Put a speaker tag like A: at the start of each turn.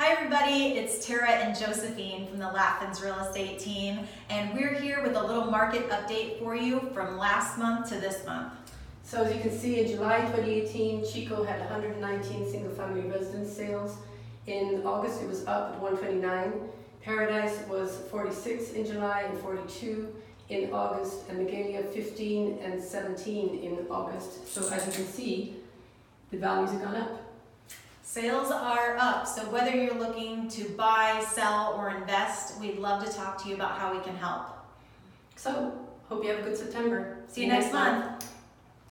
A: Hi, everybody. It's Tara and Josephine from the Laffins Real Estate team, and we're here with a little market update for you from last month to this month.
B: So as you can see, in July 2018, Chico had 119 single-family residence sales. In August, it was up at 129. Paradise was 46 in July and 42 in August, and Magalia 15 and 17 in August. So as you can see, the values have gone up.
A: Sales are up, so whether you're looking to buy, sell, or invest, we'd love to talk to you about how we can help.
B: So hope you have a good September.
A: See you next month.